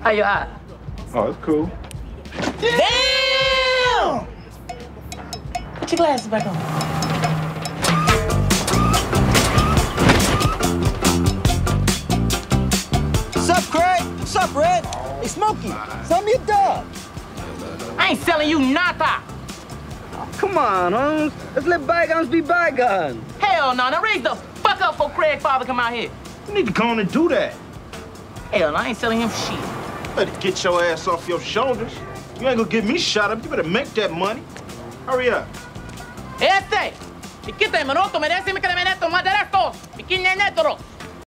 How you eye? Oh, it's cool. Damn! Put your glasses back on. Sup, Craig? Sup, Red? Hey, Smokey, sell me a dub. I ain't selling you nada. Come on, Holmes. Let's let bygones be bygones. Hell no. Now raise the fuck up for Craig father come out here. You need to go on and do that. Hell no, I ain't selling him shit. Better get your ass off your shoulders. You ain't gonna get me shot up. You better make that money. Hurry up. Este! Ikite, menoto, merece me que le meneto más de estos. Piquiñe netro.